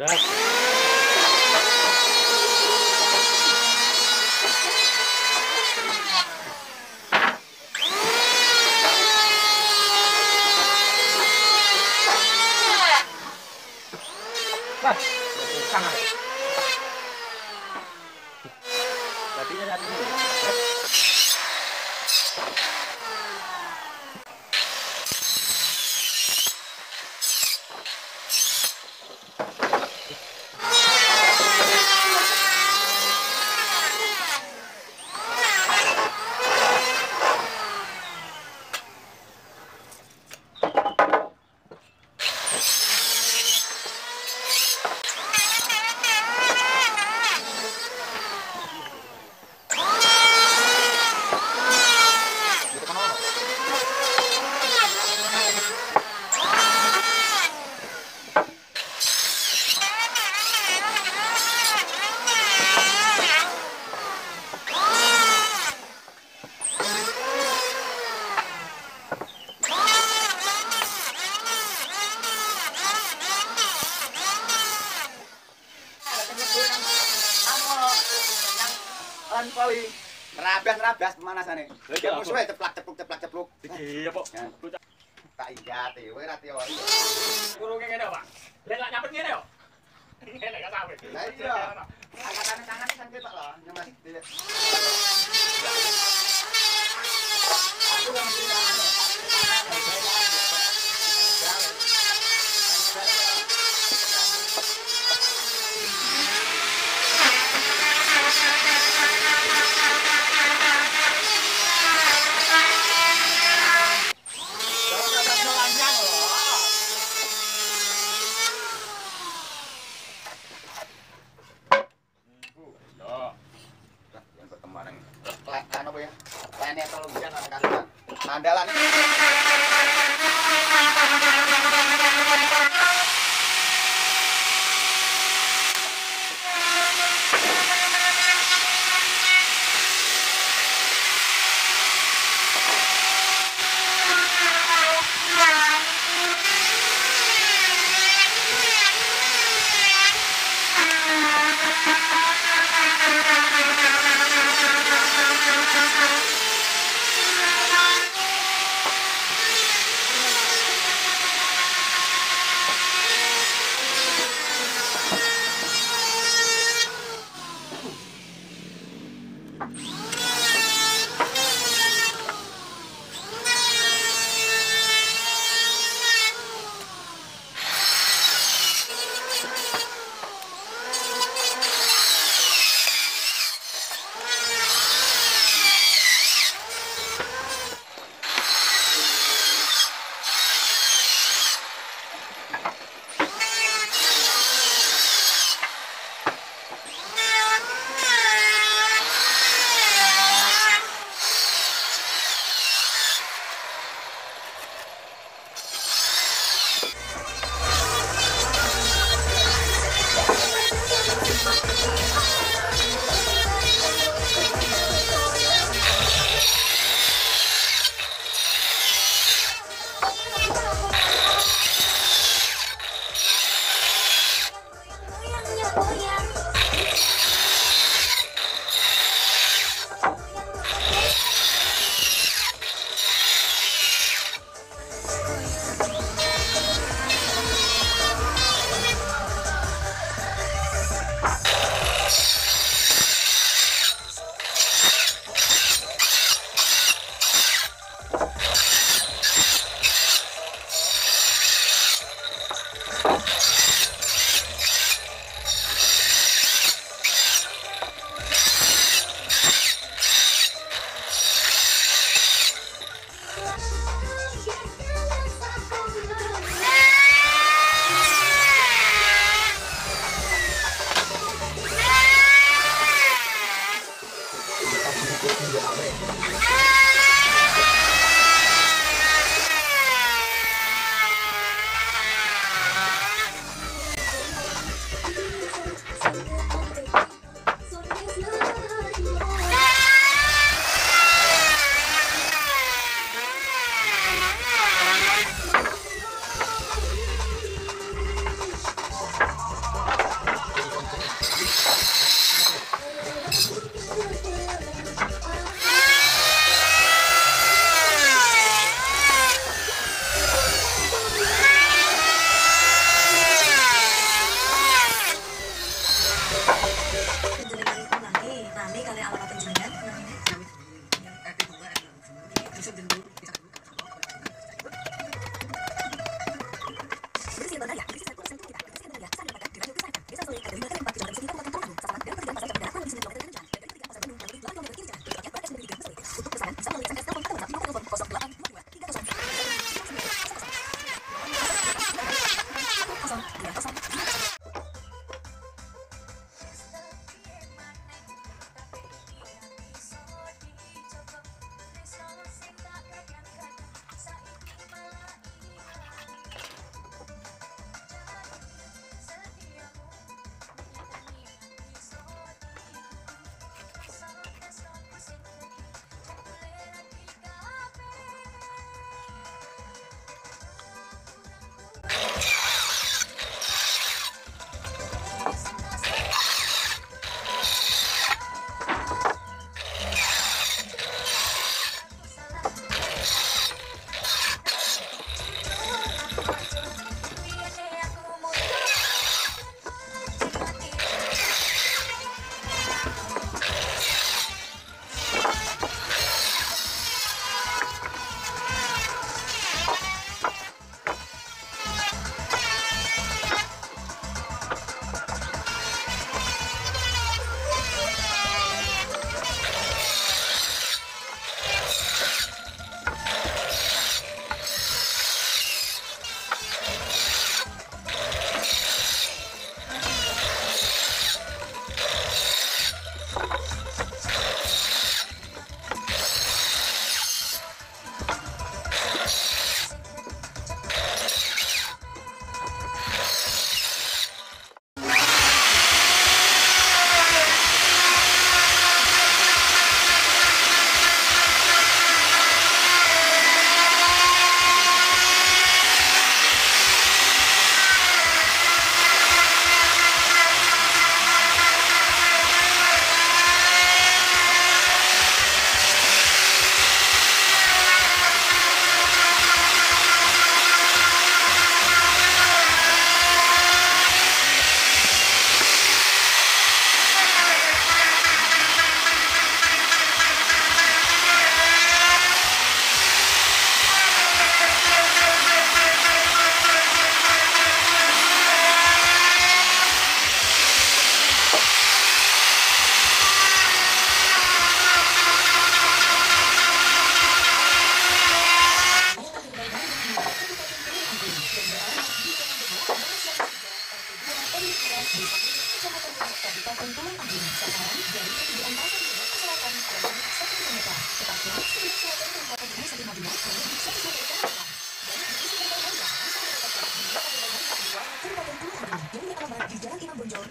That's Pemanasane. Lha Iya, musuhe ceplak cepluk ceplak cepluk. Iya, Pak. Ya. Tak ijate kowe ra teori. Kurunge ngene, Pak. Lek lak nyapet ngene yo. Ngene gak sampe. Lah iya. Angkatane tangan kan ketok lho, nyemas dhewe. Aku yang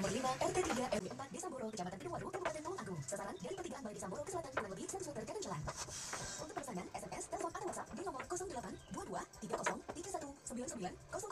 nomor 5, RT 3, RW 4, Desa Boro, Kecamatan Kedungwaru, Kabupaten Tulungagung. Sasaran dari pertigaan Balai Desa ke selatan kurang lebih 100 meter kanan jalan. Untuk pemesanan, SMS, telepon atau WhatsApp di nomor 08 22 30 31 99 00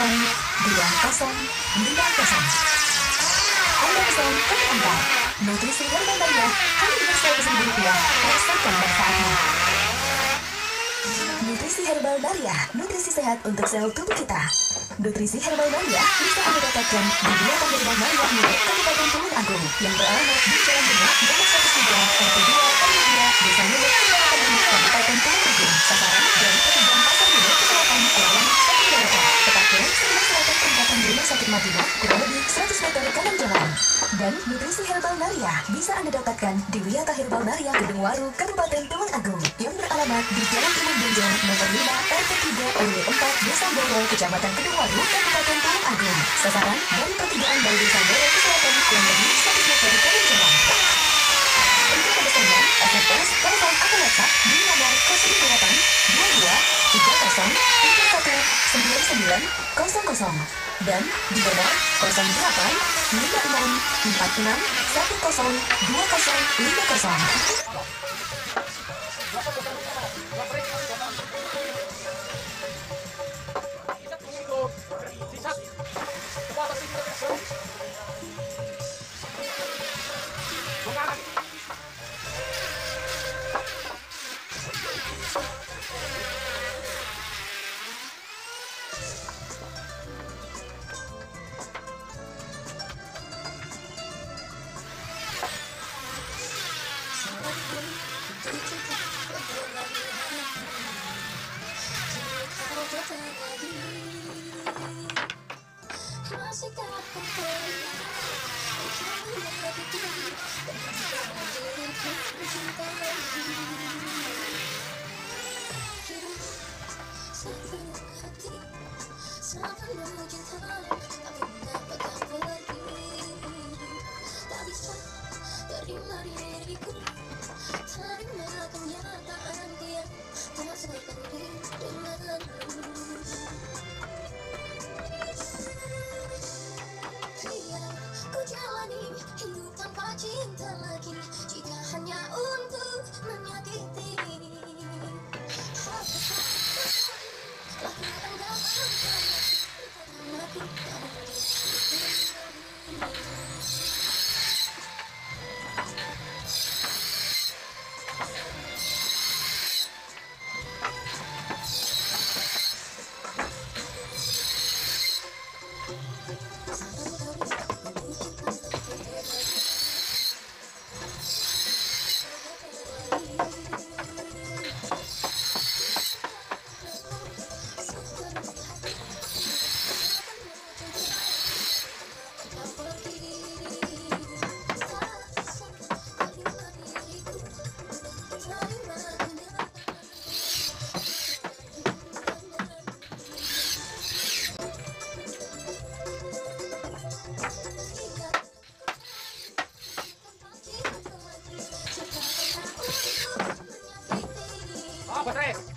Nutrisi hanya. Nutrisi Herbal Maria, nutrisi sehat untuk sel tubuh kita. Nutrisi Herbal Maria bisa Anda dapatkan di dua pengiriman Maria milik Kabupaten Tulung Agung yang beralamat di Jalan Benak, Jalan 103, RT 2, RW 2, Desa Muluk, Kecamatan Benak, Kabupaten Tulung Agung. Sasaran dari pekerjaan pasar milik kesehatan Lawan Satu Daerah. Tepatnya sebelah selatan tingkatan Rumah Sakit Madinah, kurang lebih 100 meter kanan jalan. dan nutrisi herbal Naria bisa Anda dapatkan di Wiyata Herbal Naria Gedung Waru, Kabupaten Tulung Agung yang beralamat di Jalan Imam Bonjol nomor 5 RT 3 RW 4 Desa Boro, Kecamatan Gedung Waru, Kabupaten Tulung Agung. Sasaran dari pertigaan dari Desa Boro ke selatan kurang lebih 100 meter dari jalan. Untuk pemesanan, SMS, telepon atau WhatsApp di nomor 08 22 30 31 99 00 dan di nomor 08 ku jalani hidup tanpa cinta Tres.